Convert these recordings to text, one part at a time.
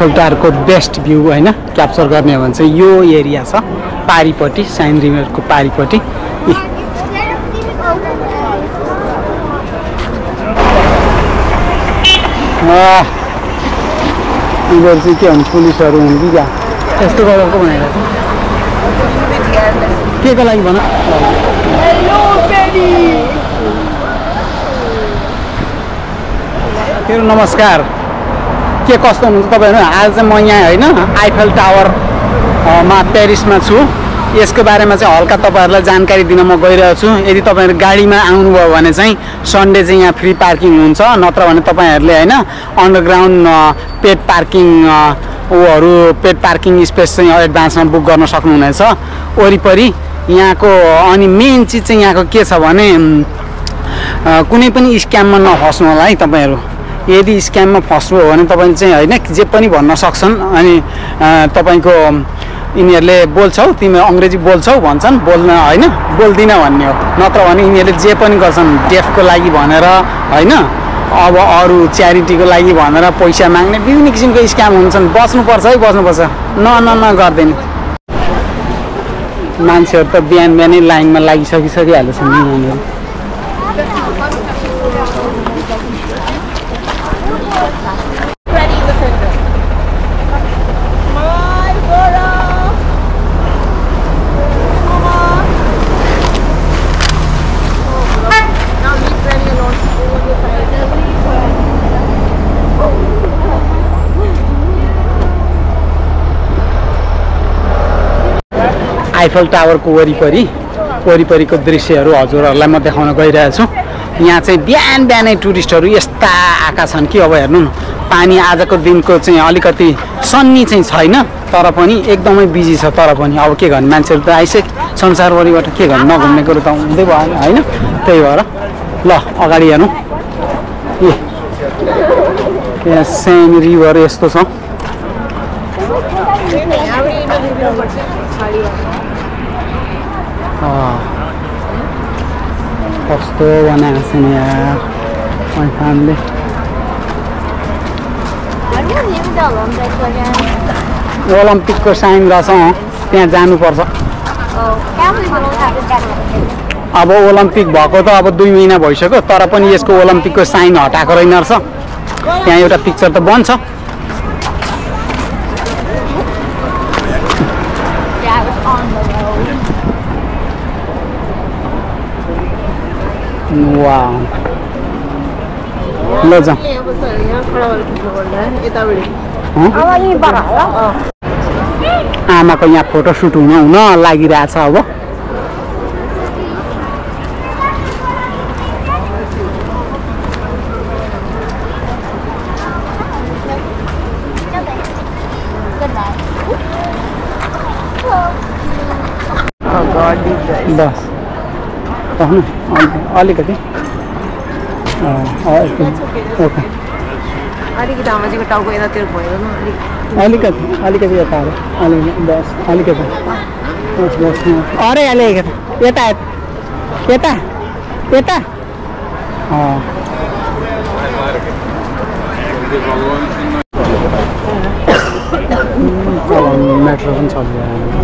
टावरको best view होइन capture गर्ने हो भने चाहिँ यो एरिया छ पारिपट्टि साइन रिभरको पारिपट्टि। यिनीहरू चाहिँ के हुन् पुलिसहरू हुन् कि क्या? यस्तो गरेको भनेर के को लागि भन? तेरो नमस्कार। के कस्तो हुनुहुन्छ तपाईँहरू? आज म यहाँ होइन आइफेल टावर अ, मा प्यारिसमा छु। यसको बारेमा चाहिँ हल्का तपाईँहरूलाई जानकारी दिन म गइरहेको छु। यदि तपाईँहरू गाडीमा आउनुभयो भने चाहिँ सन्डे चाहिँ यहाँ फ्री पार्किङ हुन्छ नत्र भने तपाईँहरूले होइन अन्डरग्राउन्ड पेड पार्किङ ऊहरू पेड पार्किङ स्पेस चाहिँ एडभान्समा बुक गर्न सक्नुहुनेछ। वरिपरि यहाँको अनि मेन चिज चाहिँ यहाँको के छ भने कुनै पनि स्क्याममा नफस्नु होला है तपाईँहरू। यदि स्क्याममा फस्नु हो भने तपाईँले चाहिँ होइन जे पनि भन्न सक्छन् अनि तपाईँको यिनीहरूले बोल्छौ तिमी अङ्ग्रेजी बोल्छौ भन्छन् बोल्न होइन बोल्दिनँ भन्ने हो। नत्र भने यिनीहरूले जे पनि गर्छन् डेफको लागि भनेर होइन अब अरू च्यारिटीको लागि भनेर पैसा माग्ने विभिन्न किसिमको स्क्याम हुन्छन्। बस्नुपर्छ है बस्नुपर्छ। न न न गर्दैन। मान्छेहरू त बिहान बिहानै लाइनमा लागिसकिसकिहाल्छन् यहाँनिर आइफल टावरको वरिपरि वरिपरिको दृश्यहरू हजुरहरूलाई म देखाउन गइरहेको छु यहाँ चाहिँ बिहान बिहानै टुरिस्टहरू यस्ता आएका छन् कि अब हेर्नु पानी आजको दिनको चाहिँ अलिकति सन्नी चाहिँ छैन तर पनि एकदमै बिजी छ तर पनि। अब के गर्ने मान्छेहरू त आइसक्यो संसारभरिबाट के गर्ने नघुम्ने कुरो त हुँदै भएन होइन? त्यही भएर ल अगाडि हेर्नु। ए यहाँ सेन रिभर यस्तो छ। कस्तो बनाएको छ नि यार मैखानले ओलम्पिकको साइन रहेछ त्यहाँ जानुपर्छ अब ओलम्पिक भएको त अब दुई महिना भइसक्यो तर पनि यसको ओलम्पिकको साइन हटाएको रहेन रहेछ त्यहाँ एउटा पिक्चर त बन्छ। वा ल जाउँ? आमाको यहाँ फोटोसुट हुन हुन लागिरहेछ अब बस कहनु अलिकति। ओके। अलिकति आमाजीको टाउको यतातिर भयो अलिकति अलिकति यता अरे अलिकति बस अलिकति। बस बस अरे अलिकति यता यता यता। अँ। मेट्रो पनि चलिरहेको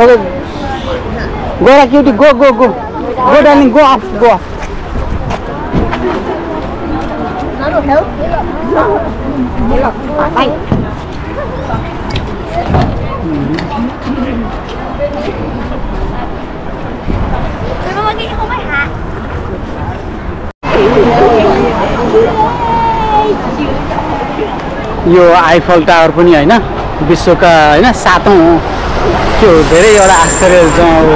Okay. Go lah cutie, go, go, go. Go darling, go up, go up. Nano, help. Everyone get hold my hat. यो आइफल टावर पनि होइन विश्वका होइन सातौँ त्यो धेरैवटा जो अब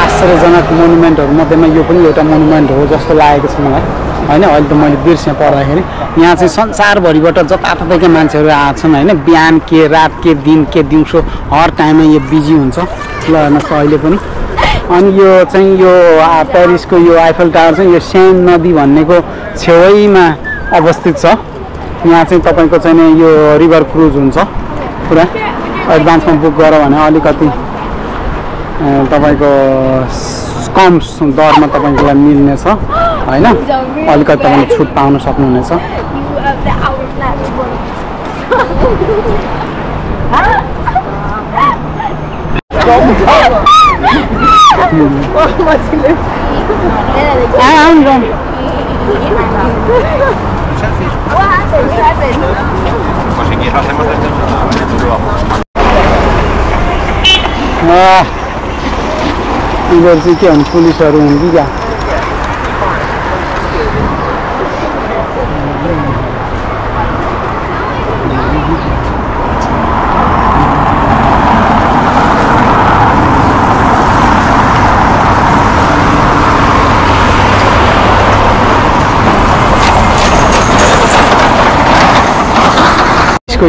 आश्चर्य आश्चर्यजनक मोनुमेन्टहरू मध्येमा यो पनि एउटा मोनुमेन्ट हो जस्तो लागेको छ मलाई। होइन अहिले त मैले बिर्सेँ पढ्दाखेरि यहाँ चाहिँ संसारभरिबाट जताततैका मान्छेहरू आएको छन् होइन? बिहान के रात के दिन के दिउँसो हर टाइममा यो बिजी हुन्छ। ल हेर्नुहोस् अहिले पनि। अनि यो चाहिँ यो पेरिसको यो आइफल टावर चाहिँ यो सेन नदी भन्नेको छेउैमा अवस्थित छ। यहाँ चाहिँ तपाईँको चाहिँ यो रिभर क्रुज हुन्छ। पुरा। एडभान्समा बुक गर भने अलिकति तपाईँको कम दरमा तपाईँकोलाई मिल्ने छ होइन? अलिकति तपाईँले छुट पाउन सक्नुहुनेछ। यिनीहरू चाहिँ के हुन्? पुलिसहरू हुन् कि क्या?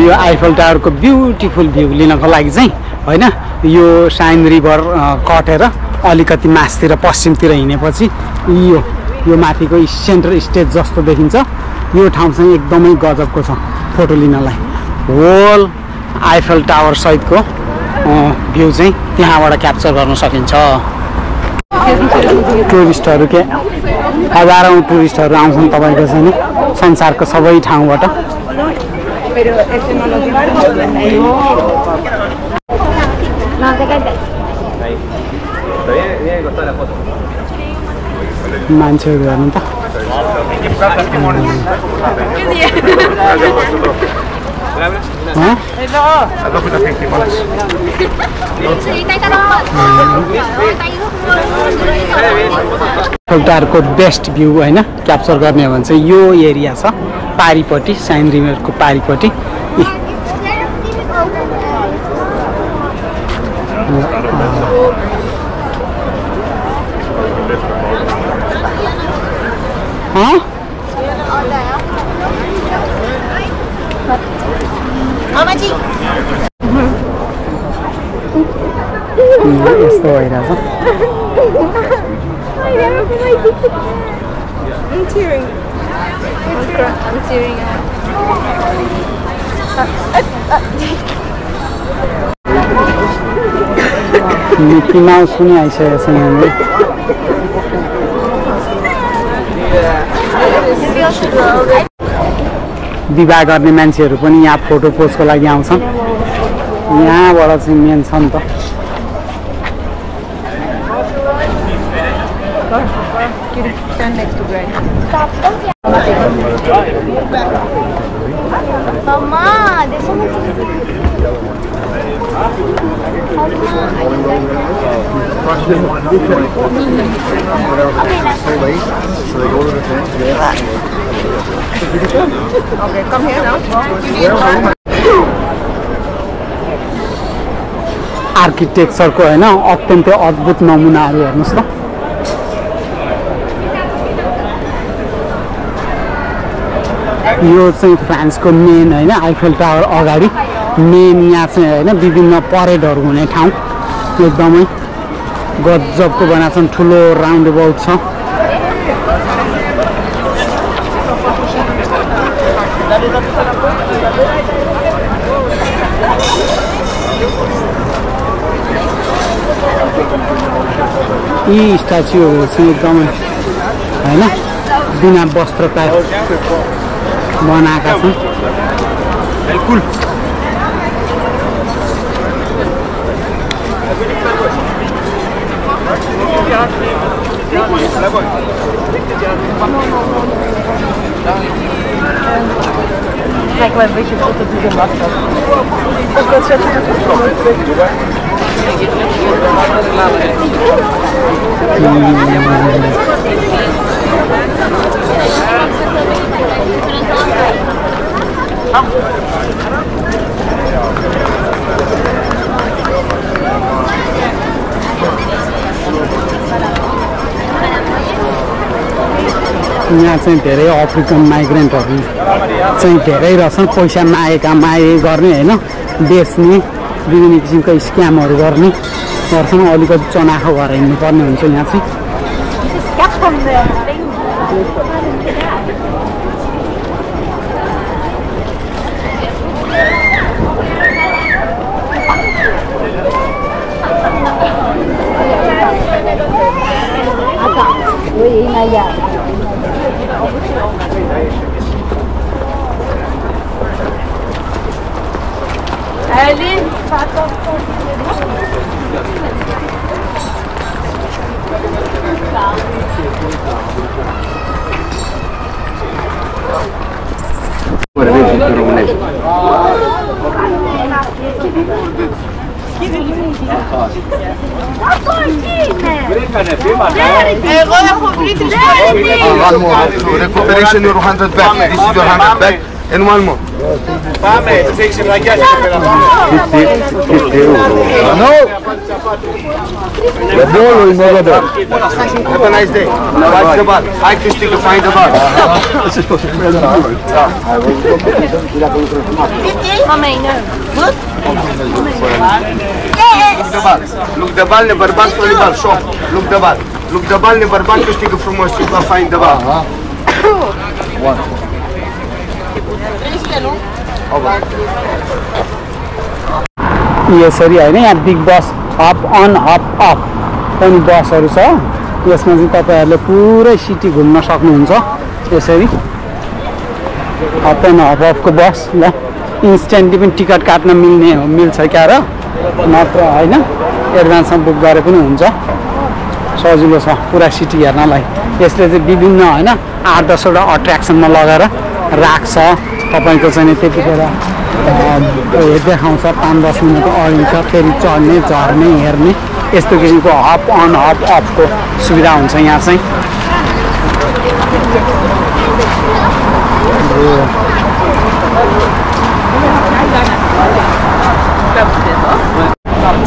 यो आइफल टावरको ब्युटिफुल भ्यू लिनको लागि चाहिँ होइन? यो साइन रिभर कटेर अलिकति मासतिर पश्चिमतिर हिँडेपछि यो यो माथिको सेन्ट्रल स्टेज जस्तो देखिन्छ। यो ठाउँ चाहिँ एकदमै गजबको छ फोटो लिनलाई। होल आइफल टावर सहितको भ्यू चाहिँ त्यहाँबाट क्याप्चर गर्न सकिन्छ। टुरिस्टहरू के? हजारौँ टुरिस्टहरू आउँछन् तपाईँको चाहिँ नि संसारको सबै ठाउँबाट। No, te caes. Todavía tiene que costar la foto. मान्छेहरू हेर्नु त हँ? टावरको बेस्ट भ्यू होइन क्याप्चर गर्ने हो भने चाहिँ यो एरिया छ पारिपट्टि साइन रिभरको पारिपट्टि इ- हँ? उम्, यस्तो भइरहेछ I'm tearing. I'm tearing up. Mickey Mouse पनि आइसकेको छ यहाँनिर विवाह गर्ने मान्छेहरू पनि यहाँ फोटो पोजको लागि आउँछन् यहाँबाट चाहिँ मेन छ नि त Stand next to Granny. Mama, there's so much. Okay, come here now. You. आर्किटेक्चरको होइन अत्यन्तै अद्भुत नमुनाहरू हेर्नुहोस् त यो चाहिँ फ्रान्सको मेन होइन आइफेल टावर अगाडि मेन यहाँ चाहिँ होइन विभिन्न परेडहरू हुने ठाउँ। एकदमै गजबको बनाएको छन् ठुलो राउन्ड अबाउट छ। यी स्ट्याचुहरू चाहिँ एकदमै होइन बिना वस्त्रका बनाएका छौँ बिल्कुल Kijk maar een beetje tot het doet mat was. Ik wil zeggen dat het zo is. यहाँ चाहिँ धेरै अफ्रिकन माइग्रेन्टहरू चाहिँ धेरै रहेछन्। पैसा मागेका माए गर्ने होइन? बेच्ने विभिन्न किसिमका स्क्यामहरू गर्ने गर्छन्। अलिकति चनाखो भएर हिँड्नुपर्ने हुन्छ यहाँ चाहिँ। e Inayá. Ali, Vorbim și românești. One more. Recuperation your 100 back. This is your 100 back. And one more. Πάμε, τους έχεις ευλαγιάσει πέρα, πάμε. No! The ball will never go. Have a nice day. Watch the ball. I can still find the ball. This is supposed to be the Good? Yes! Look the ball. Look the ball, never back to the Look the ball. Look the ball, never back to frumos. You can find the ball. One. यसरी होइन यहाँ big bus hop on hop off पनि बसहरू छ। यसमा चाहिँ तपाईँहरूले पुरै सिटी घुम्न सक्नुहुन्छ यसरी। अप एन्ड अप अफको बस ल। इन्स्ट्यान्टली पनि टिकट काट्न मिल्ने मिल्छ क्या र? नत्र होइन एडभान्समा बुक गरे पनि हुन्छ। सजिलो छ पुरा सिटी हेर्नलाई। यसले चाहिँ विभिन्न होइन आठ दसवटा अट्र्याक्सनमा लगाएर राख्छ। तपाईँको चाहिँ त्यतिखेर देखाउँछ पाँच दस मिनट अडिन्छ फेरि चढ्ने झर्ने हेर्ने यस्तो किसिमको अप अन अप अफको सुविधा हुन्छ यहाँ चाहिँ।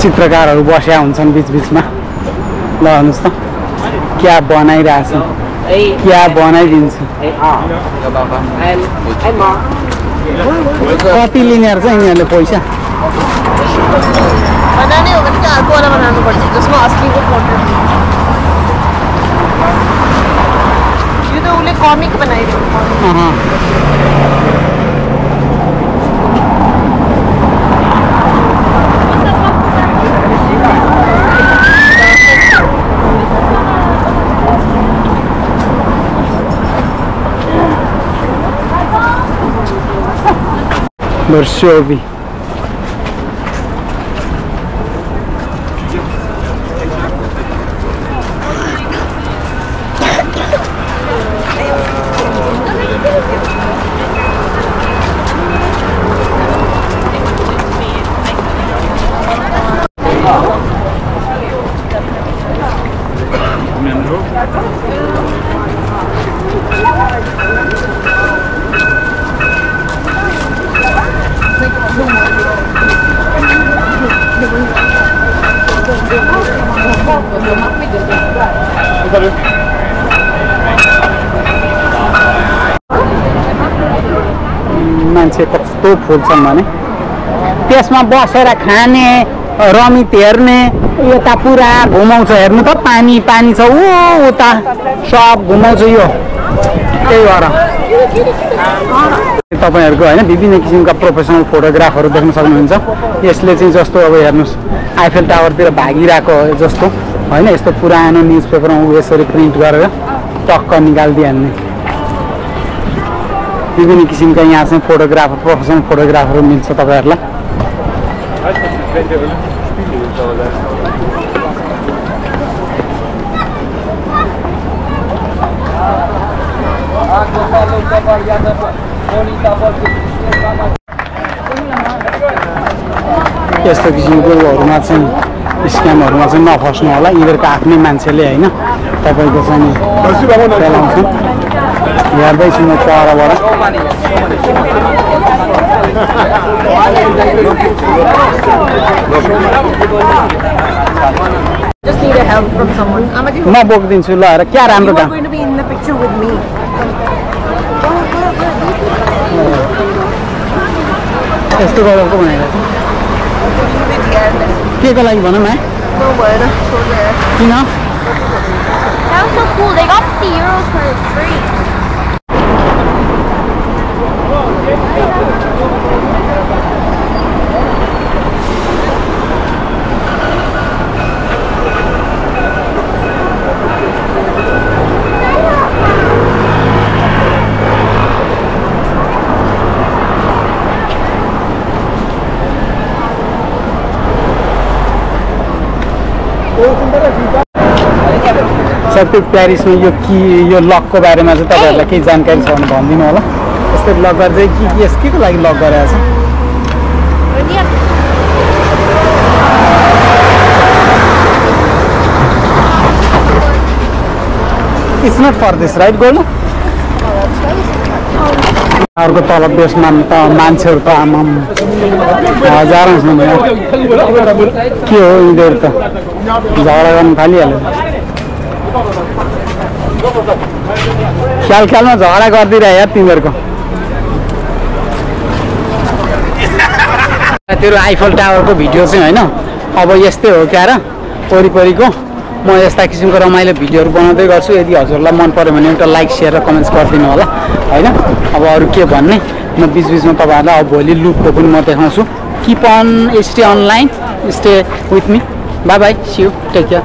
चित्रकारहरू बस्या हुन्छन् बिचबिचमा। ल हेर्नुहोस् त क्या बनाइरहेछन्। क्या बनाइदिन्छ कति लिने रहेछ यिनीहरूले पैसा बनाने हो भने चाहिँ अर्को वाला बनाउनु पर्छ जसमा असलीको फ़ोटो यो त उसले कमिक Marchovi. मान्छे कस्तो फुल्छन् भने। त्यसमा बसेर खाने रमित हेर्ने यता पुरा घुमाउँछ हेर्नु त पानी पानी छ ऊ उता सब घुमाउँछ यो। त्यही भएर। तपाईँहरूको होइन विभिन्न किसिमका प्रोफेसनल फोटोग्राफहरू देख्न सक्नुहुन्छ। यसले चाहिँ जस्तो अब हेर्नुहोस् आइफेल टावरतिर भागिरहेको जस्तो। होइन यस्तो पुरानो न्युज पेपरमा यसरी प्रिन्ट गरेर टक्क निकालिदिइहाल्ने विभिन्न किसिमका यहाँ चाहिँ फोटोग्राफर प्रोफेसनल फोटोग्राफर मिल्छ तपाईँहरूलाई। यस्तो किसिमकोहरूमा चाहिँ स्क्यामहरूमा चाहिँ नफस्नु होला यिनीहरूको आफ्नै मान्छेले होइन तपाईँको चाहिँ हेर्दैछु म चारबाट म बोकिदिन्छु ल्या राम्रो काम यस्तो के को लागि भनौँ है किन सर त्यो प्यारिसमा यो कि यो लकको बारेमा चाहिँ तपाईँहरूलाई केही जानकारी छ भने भनिदिनु होला। यस्तो लकर चाहिँ के यस के को लागि लक गरेको छ? It's not for this right gold अर्को तलब देशमा त मान्छेहरू त आमाम हजारौँ। के हो यिनीहरू त? झगडा गर्नु थालिहाल्यो। ख्याल ख्यालमा झगडा गरिदिइरह यार तिमीहरूको। तेरो आइफल टावरको भिडियो चाहिँ होइन अब यस्तै हो क्या र। वरिपरिको म यस्ता किसिमको रमाइलो भिडियोहरू बनाउँदै गर्छु। यदि हजुरलाई मन पऱ्यो भने एउटा लाइक सेयर र कमेन्ट्स गरिदिनु होला होइन? अब अरू के भन्ने? म बिचबिचमा तपाईँहरूलाई अब भोलि लुपको पनि म देखाउँछु। Keep on stay online stay with me bye bye see you take care